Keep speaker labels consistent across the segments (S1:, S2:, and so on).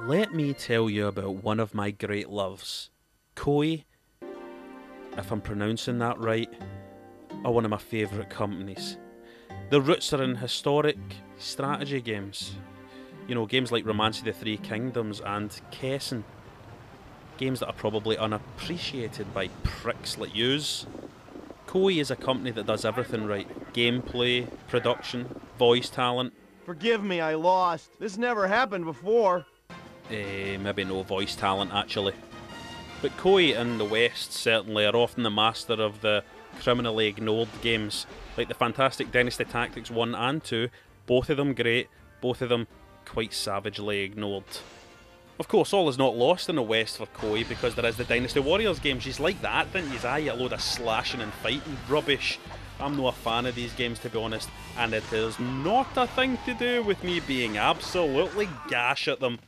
S1: let me tell you about one of my great loves. Koei, if I'm pronouncing that right, are one of my favourite companies. Their roots are in historic strategy games. You know, games like Romance of the Three Kingdoms and Kessen. Games that are probably unappreciated by pricks like yous. Koei is a company that does everything right gameplay, production, voice talent.
S2: Forgive me, I lost. This never happened before.
S1: Eh, maybe no voice talent actually. But Koei in the West certainly are often the master of the criminally ignored games, like the fantastic Dynasty Tactics 1 and 2, both of them great, both of them quite savagely ignored. Of course, all is not lost in the West for Koei because there is the Dynasty Warriors games. She's like that, didn't you? Aye, a load of slashing and fighting rubbish. I'm not a fan of these games to be honest, and it is not a thing to do with me being absolutely gash at them.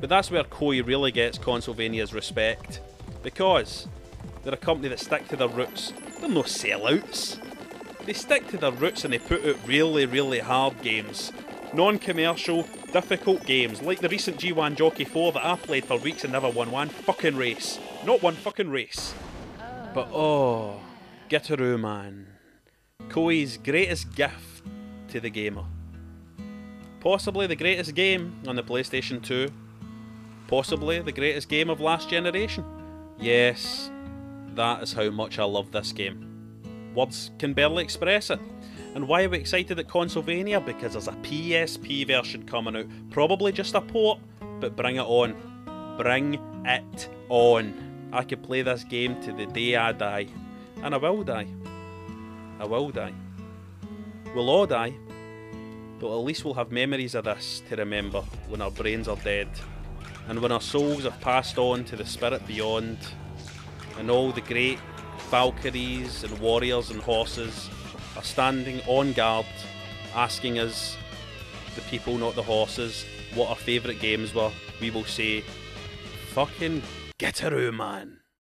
S1: But that's where Koei really gets Consolevania's respect. Because they're a company that stick to their roots. They're no sellouts. They stick to their roots and they put out really, really hard games. Non-commercial, difficult games, like the recent G1 Jockey 4 that I played for weeks and never won one fucking race. Not one fucking race. But oh, Gitaroo man. Koei's greatest gift to the gamer. Possibly the greatest game on the PlayStation 2 possibly the greatest game of last generation. Yes, that is how much I love this game. Words can barely express it. And why are we excited at Consolevania? Because there's a PSP version coming out. Probably just a port, but bring it on. Bring it on. I could play this game to the day I die. And I will die. I will die. We'll all die. But at least we'll have memories of this to remember when our brains are dead and when our souls have passed on to the spirit beyond, and all the great Valkyries and warriors and horses are standing on guard, asking us, the people, not the horses, what our favourite games were, we will say, fucking Gitaroo, man.